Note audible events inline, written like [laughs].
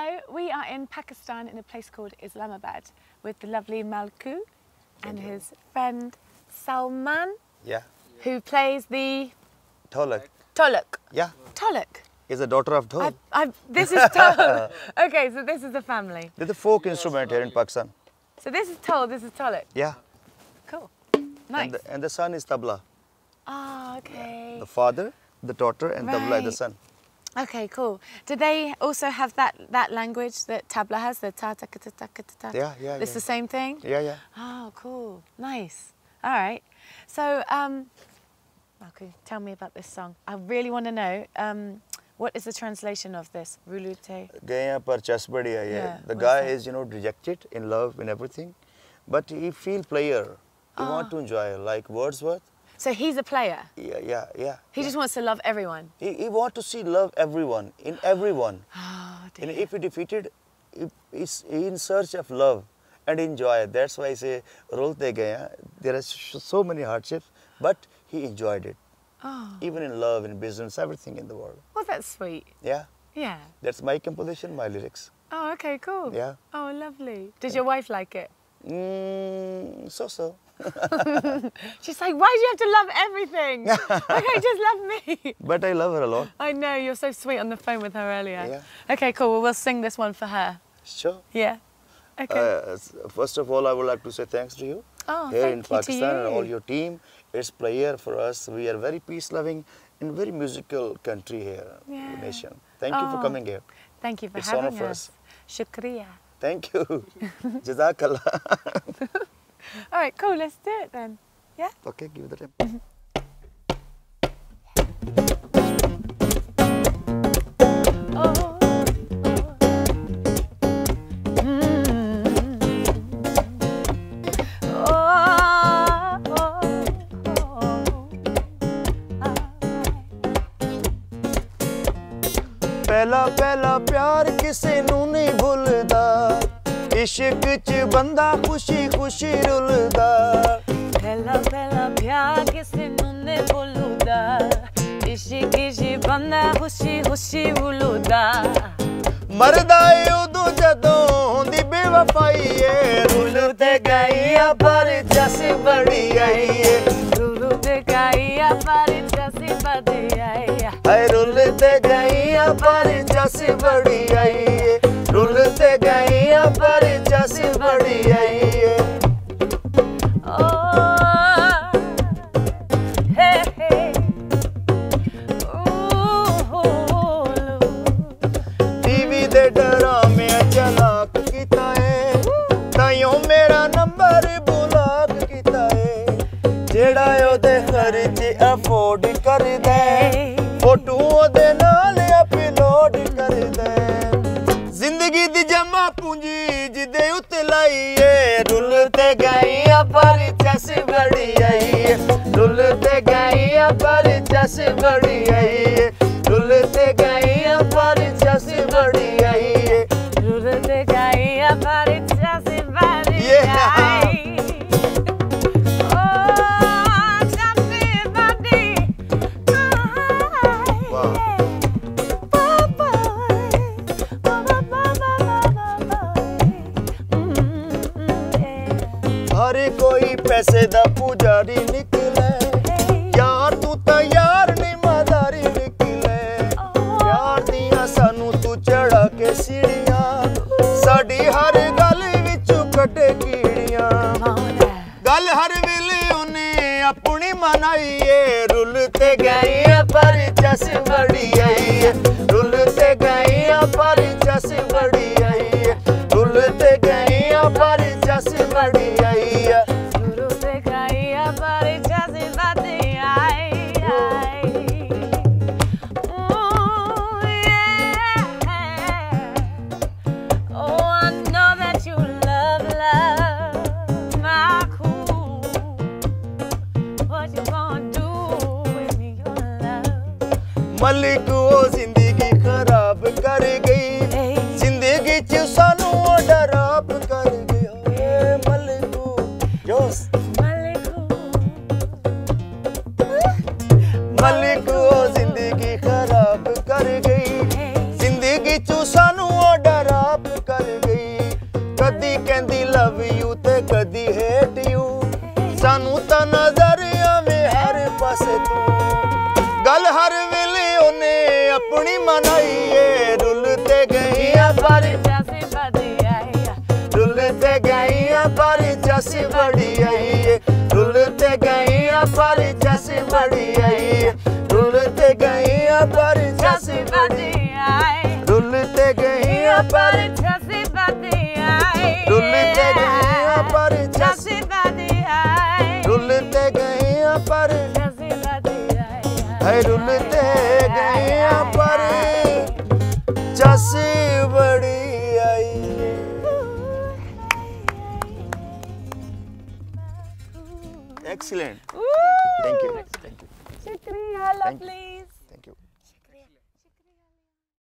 Hello, we are in Pakistan in a place called Islamabad with the lovely Malkoo and his friend Salman, Yeah. who plays the Dholak. Toluk. Yeah. Toluk. Is a daughter of Dhol. This is Tol. [laughs] okay, so this is the family. It's a folk instrument here in Pakistan. So this is Tol, this is Toluk. Yeah. Cool. Nice. And the, and the son is tabla. Ah, okay. The father, the daughter, and tabla is the son. Okay, cool. Do they also have that, that language that tabla has, the ta ta ta ta ta ta ta? Yeah, yeah, It's yeah. the same thing? Yeah, yeah. Oh, cool. Nice. All right. So, um, Malkoo, tell me about this song. I really want to know um, what is the translation of this? Rulute. Gaya par chas badiya, yeah. The guy is, you know, rejected in love and everything, but he feel player. He Ah. want to enjoy, like Wordsworth. So he's a player. Yeah, yeah, yeah. He yeah. just wants to love everyone. He, he want to see love everyone, in everyone. [sighs] Oh, And dear. if he defeated, he- he's in search of love and enjoy. That's why I say, rolte gaya. There are so many hardships, but he enjoyed it. Oh, Even in love, in business, everything in the world. well, that's sweet. Yeah, Yeah. that's my composition, my lyrics. Oh, okay, cool. Yeah. Oh, lovely. Does your wife like it? Mm, so so. [laughs] She's like, why do you have to love everything? [laughs] okay, just love me. But I love her a lot. I know, you're so sweet on the phone with her earlier. Yeah. Okay, cool. Well, we'll sing this one for her. Sure. Yeah. Okay. Uh, first of all, I would like to say thanks to you oh, here in Pakistan and all your team. It's player for us. We are very peace-loving and very musical country here, Yeah. nation. Thank you for Oh. coming here. Thank you for It's having honor for us. Shukriya. Thank you. [laughs] Jazakallah. [laughs] All right, cool. Let's do it then. Yeah. okay, give it the time. ਪਹਿਲਾ ਪਹਿਲਾ ਪਿਆਰ ਕਿਸੇ ਨੂੰ ਨਹੀਂ ਭੁੱਲਦਾ। ਇਸ਼ਕ 'ਚ ਬੰਦਾ ਖੁਸ਼ੀ ਖੁਸ਼ੀ ਰੁਲਦਾ। Pela pela pyar kisi nune boluda Ishi kishi banda hushi hushi uluda ਮਰਦਾ ਏ ਉਦੋਂ ਜਦੋਂ ਹੁੰਦੀ ਬੇਵਫਾਈ ਏ। ਰੁੱਲ ਤੇ ਗਈ ਆ ਪਰ ਜਸ ਬੜੀ ਆਈ ਏ। ਗਈਆ ਪਰ ਜਸੀ ਬੜੀ ਆਈ ਹਾਏ ਰੁੱਲ ਤੇ ਗਈਆ ਪਰ ਜਸੀ ਬੜੀ ਆਈ ਅਫੋਰਡ ਕਰਦਾ ਦੇ ਫੋਟੋ ਉਹਦੇ ਨਾਲ ਅਪਲੋਡ ਕਰਦਾ ਏ। ਜ਼ਿੰਦਗੀ ਦੀ ਜਮਾ ਪੂੰਜੀ ਜਿਹਦੇ ਉੱਤੇ ਲਾਈ ਰੁੱਲ ਤੇ ਗਈ ਆ ਪਰ ਚਸ ਬੜੀ ਆਈ। ਏ ਰੁੱਲ ਤੇ ਗਈ ਆ ਪਰ ਚਸ ਬੜੀ ਆਈ। ਪੈਸੇ ਦਾ ਪੁਜਾਰੀ ਨਿਕਲੇ। ਯਾਰ ਤੂੰ ਤਾਂ ਯਾਰ ਨਹੀਂ ਮਦਾਰੀ ਨਿਕਲੇ। ਪਿਆਰ ਦੀਆਂ ਸਾਨੂੰ ਤੂੰ ਚੜਾ ਕੇ ਸੀੜੀਆਂ। ਸਾਡੀ ਹਰ ਗੱਲ ਵਿੱਚੋਂ ਕੱਢੇ ਕੀੜੀਆਂ। ਗੱਲ ਹਰ ਵੇਲੇ ਉਹਨੇ ਆਪਣੀ ਮਨਾਈਏ ਏ। ਰੁੱਲ ਤੇ ਗਈ ਪਰ ਜਸ ਬੜੀ ਆਈ ਮਲਿਕ ਉਹ ਜ਼ਿੰਦਗੀ ਖਰਾਬ ਕਰ ਗਈ। ਜ਼ਿੰਦਗੀ ਚ ਸਾਨੂੰ ਉਹ ਡਰਾਪ ਕਰ ਗਿਆ। ਏ ਮਲਿਕੂ ਜੋਸ। ਮਲਿਕੂ ਮਲਿਕ ਉਹ ਜ਼ਿੰਦਗੀ ਖਰਾਬ ਕਰ ਗਈ। ਜ਼ਿੰਦਗੀ ਚ ਸਾਨੂੰ ਉਹ ਡਰਾਪ ਕਰ ਗਈ। ਕਦੀ ਕਹਿੰਦੀ ਲਵ जैसी बड़ी आई डुलते गई पर जैसी बड़ी आई डुलते गई पर जैसी बड़ी आई। डुलते गई पर जैसी बड़ी आई। डुलते गई पर जैसी बड़ी आई। डुलते गई पर जैसी बड़ी आई। डुलते Excellent. Woo! Thank you. Thank you. Shukriya, lovely.